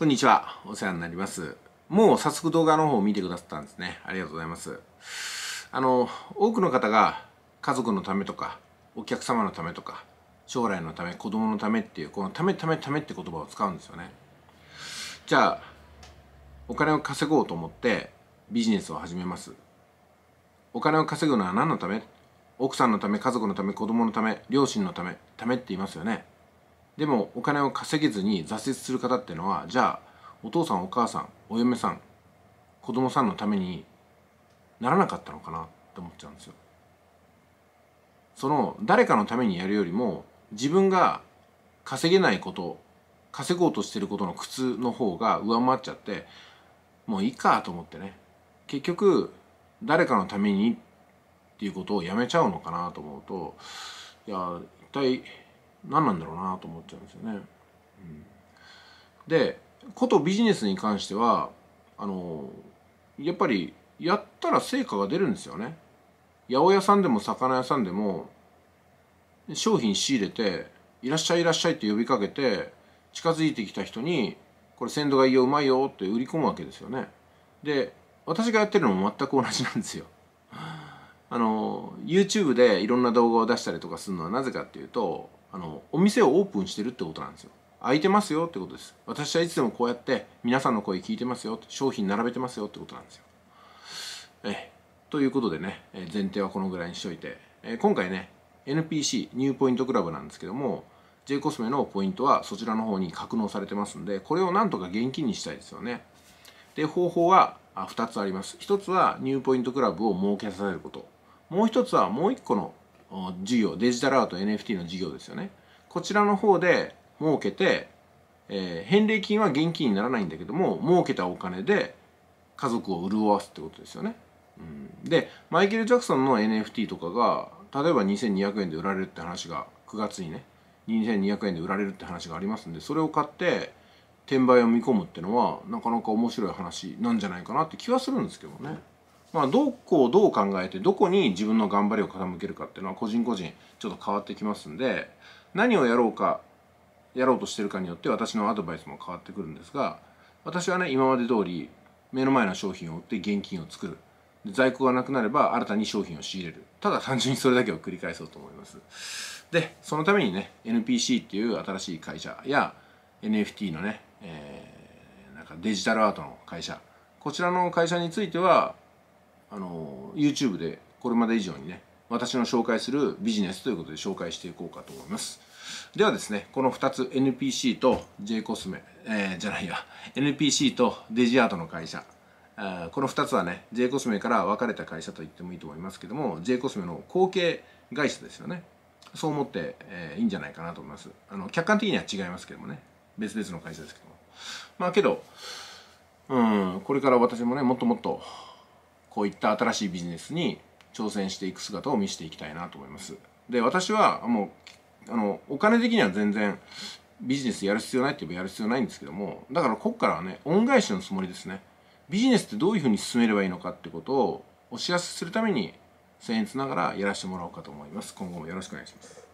こんにちは。お世話になります。もう早速動画の方を見てくださったんですね。ありがとうございます。あの、多くの方が家族のためとか、お客様のためとか、将来のため、子供のためっていう、このためためためって言葉を使うんですよね。じゃあ、お金を稼ごうと思ってビジネスを始めます。お金を稼ぐのは何のため？奥さんのため、家族のため、子供のため、両親のため、ためって言いますよね。でもお金を稼げずに挫折する方っていうのはじゃあお父さんお母さんお嫁さん子供さんのためにならなかったのかなって思っちゃうんですよ。その誰かのためにやるよりも自分が稼げないこと稼ごうとしてることの苦痛の方が上回っちゃってもういいかと思ってね結局誰かのためにっていうことをやめちゃうのかなと思うといや一体何なんだろうなと思っちゃうんですよね。うん、でことビジネスに関してはあのやっぱりやったら成果が出るんですよね。八百屋さんでも魚屋さんでも商品仕入れて「いらっしゃいいらっしゃい」って呼びかけて近づいてきた人に「これ鮮度がいいようまいよ」って売り込むわけですよね。で私がやってるのも全く同じなんですよ。あの YouTube でいろんな動画を出したりとかするのはなぜかっていうとあのお店をオープンしてるってことなんですよ。空いてますよってことです。私はいつでもこうやって皆さんの声聞いてますよ商品並べてますよってことなんですよ。えということでね前提はこのぐらいにしといて。え今回ね NPC ニューポイントクラブなんですけども J コスメのポイントはそちらの方に格納されてますんでこれをなんとか現金にしたいですよね。で方法は2つあります。1つはニューポイントクラブを設けさせること。もう1つはもう1個の事業デジタルアート NFT の事業ですよね。こちらの方で儲けて、えー、返礼金は現金にならないんだけども儲けたお金で家族を潤わすってことですよね、うん、でマイケル・ジャクソンの NFT とかが例えば2200円で売られるって話が9月にね2200円で売られるって話がありますんでそれを買って転売を見込むってのはなかなか面白い話なんじゃないかなって気はするんですけどね。まあ、どこをどう考えてどこに自分の頑張りを傾けるかっていうのは個人個人ちょっと変わってきますんで何をやろうかやろうとしてるかによって私のアドバイスも変わってくるんですが私はね今まで通り目の前の商品を売って現金を作る。在庫がなくなれば新たに商品を仕入れる。ただ単純にそれだけを繰り返そうと思います。でそのためにね NPC っていう新しい会社や NFT のね、えー、なんかデジタルアートの会社。こちらの会社についてはあの YouTube でこれまで以上にね私の紹介するビジネスということで紹介していこうかと思います。ではですねこの2つ NPC と J コスメ、えー、じゃないや NPC とデジアートの会社この2つはね J コスメから分かれた会社と言ってもいいと思いますけども J コスメの後継会社ですよね。そう思って、えー、いいんじゃないかなと思います。あの客観的には違いますけどもね別々の会社ですけども。まあけどうんこれから私もねもっともっとこういった新しいビジネスに挑戦していく姿を見せていきたいなと思います。で私はもうあのお金的には全然ビジネスやる必要ないって言えばやる必要ないんですけどもだからここからはね恩返しのつもりですね。ビジネスってどういうふうに進めればいいのかってことをお知らせするために僭越ながらやらせてもらおうかと思います。今後もよろしくお願いします。